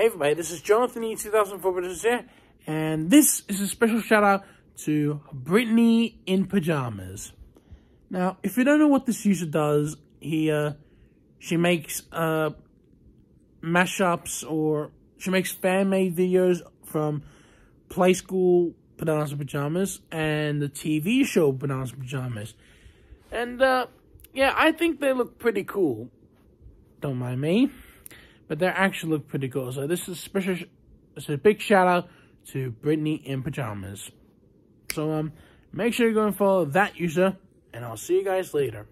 Hey everybody, this is Jonathan E 2004 Producers here, and this is a special shout out to Britney in Pyjamas. Now, if you don't know what this user does, he uh she makes uh mashups or she makes fan made videos from Playskool Bananas in Pyjamas and the TV show Bananas Pajamas. And uh yeah, I think they look pretty cool. Don't mind me. But they actually look pretty cool. So this is special, a big shout out to Britney in Pyjamas. So um, make sure you go and follow that user, and I'll see you guys later.